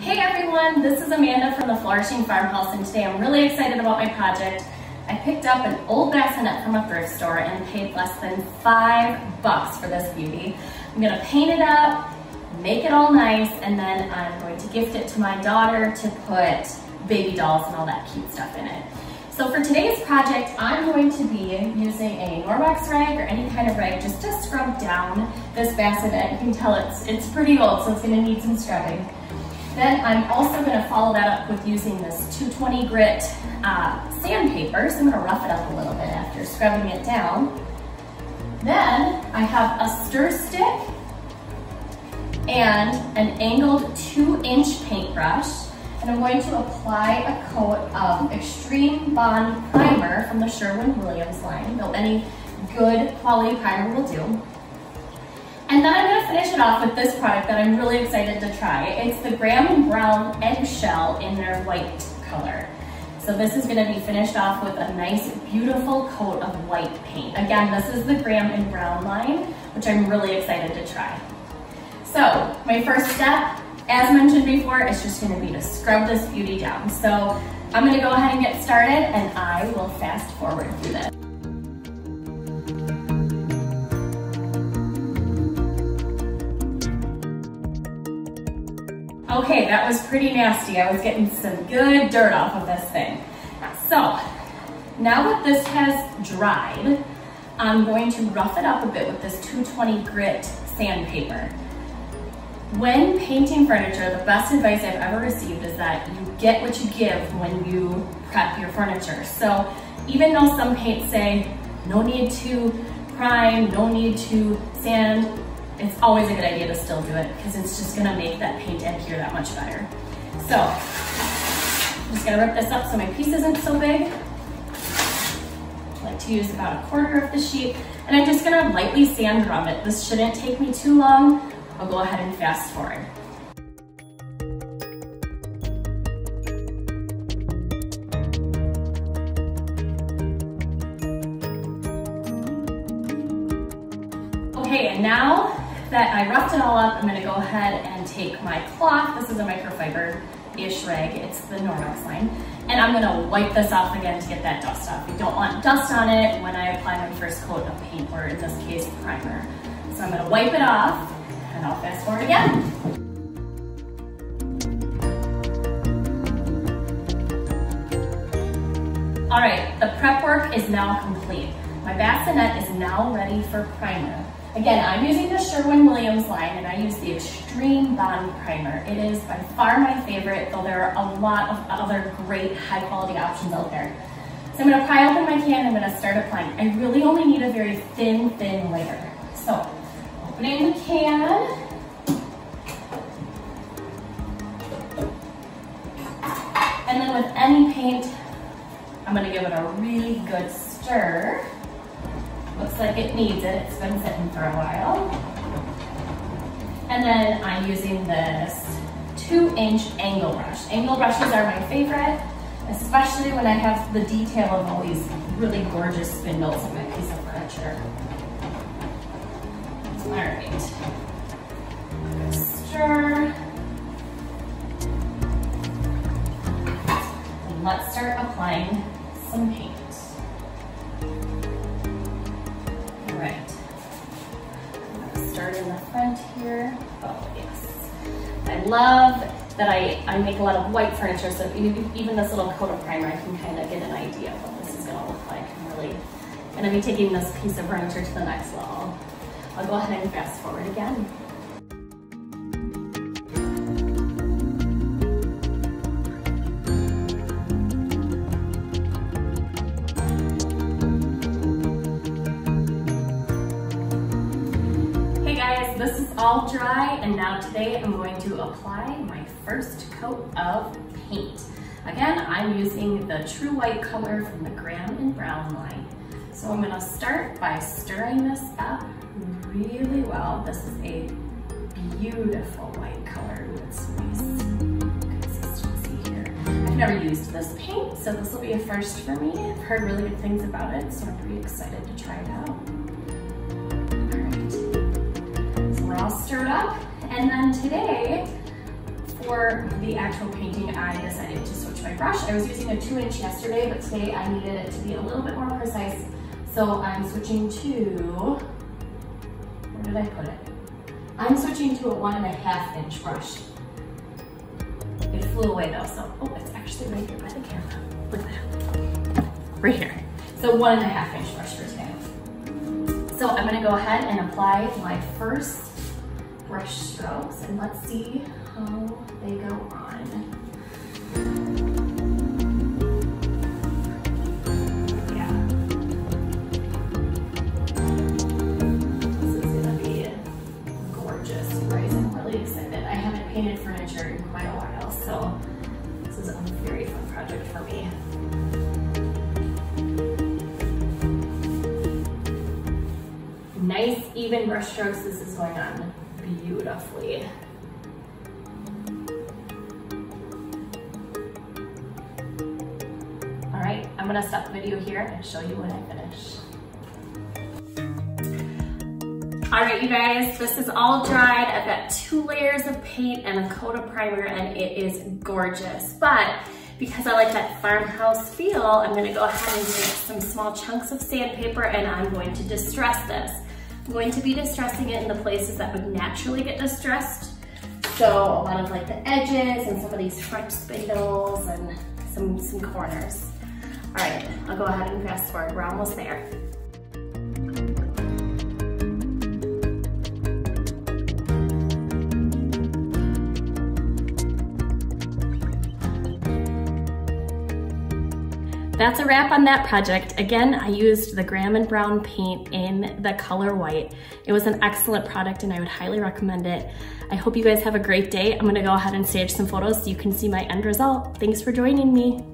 Hey everyone, this is Amanda from the Flourishing Farmhouse and today I'm really excited about my project. I picked up an old bassinet from a thrift store and paid less than five bucks for this beauty. I'm gonna paint it up, make it all nice, and then I'm going to gift it to my daughter to put baby dolls and all that cute stuff in it. So for today's project, I'm going to be using a Norwex rag or any kind of rag just to scrub down this bassinet. You can tell it's, it's pretty old, so it's gonna need some scrubbing. Then I'm also gonna follow that up with using this 220 grit uh, sandpaper. So I'm gonna rough it up a little bit after scrubbing it down. Then I have a stir stick and an angled two inch paintbrush and I'm going to apply a coat of Extreme Bond Primer from the Sherwin-Williams line. No, any good quality primer will do. And then I'm gonna finish it off with this product that I'm really excited to try. It's the Graham Brown Eggshell in their white color. So this is gonna be finished off with a nice, beautiful coat of white paint. Again, this is the Graham & Brown line, which I'm really excited to try. So my first step as mentioned before, is just gonna be to scrub this beauty down. So I'm gonna go ahead and get started and I will fast forward through this. Okay, that was pretty nasty. I was getting some good dirt off of this thing. So, now that this has dried, I'm going to rough it up a bit with this 220 grit sandpaper. When painting furniture, the best advice I've ever received is that you get what you give when you prep your furniture. So even though some paints say no need to prime, no need to sand, it's always a good idea to still do it because it's just gonna make that paint adhere that much better. So I'm just gonna rip this up so my piece isn't so big. I like to use about a quarter of the sheet and I'm just gonna lightly sand rub it. This shouldn't take me too long. I'll go ahead and fast forward. Okay, and now that I roughed it all up, I'm gonna go ahead and take my cloth. This is a microfiber-ish rag. It's the Norwex line. And I'm gonna wipe this off again to get that dust off. You don't want dust on it when I apply my first coat of paint, or in this case, primer. So I'm gonna wipe it off and I'll fast forward again. All right, the prep work is now complete. My bassinet is now ready for primer. Again, I'm using the Sherwin-Williams line and I use the Extreme Bond Primer. It is by far my favorite, though there are a lot of other great high quality options out there. So I'm gonna pry open my can and I'm gonna start applying. I really only need a very thin, thin layer. So opening the can. And then with any paint, I'm gonna give it a really good stir. Like it needs it, it's been sitting for a while. And then I'm using this two inch angle brush. Angle brushes are my favorite, especially when I have the detail of all these really gorgeous spindles in my piece of furniture. All right. Stir. And let's start applying some paint. Start in the front here. Oh, yes. I love that I, I make a lot of white furniture, so even this little coat of primer, I can kind of get an idea of what this is gonna look like. I'm really gonna be taking this piece of furniture to the next level. I'll go ahead and fast forward again. This is all dry and now today I'm going to apply my first coat of paint. Again, I'm using the True White color from the Graham & Brown line. So I'm gonna start by stirring this up really well. This is a beautiful white color with nice consistency here. I've never used this paint, so this will be a first for me. I've heard really good things about it, so I'm pretty excited to try it out. All stirred up. And then today, for the actual painting, I decided to switch my brush. I was using a two inch yesterday, but today I needed it to be a little bit more precise. So I'm switching to, where did I put it? I'm switching to a one and a half inch brush. It flew away though, so, oh, it's actually right here by the camera. Look at that, right here. So one and a half inch brush for today. So I'm gonna go ahead and apply my first brush strokes and let's see how they go on. Furniture in quite a while, so this is a very fun project for me. Nice even brush strokes, this is going on All right, I'm gonna stop the video here and show you when I finish. All right, you guys, this is all dried. I've got two layers of paint and a coat of primer and it is gorgeous. But because I like that farmhouse feel, I'm gonna go ahead and take some small chunks of sandpaper and I'm going to distress this. I'm going to be distressing it in the places that would naturally get distressed. So a lot of like the edges and some of these front spindles and some, some corners. All right, I'll go ahead and fast forward. We're almost there. That's a wrap on that project. Again, I used the Graham & Brown paint in the color white. It was an excellent product and I would highly recommend it. I hope you guys have a great day. I'm gonna go ahead and stage some photos so you can see my end result. Thanks for joining me.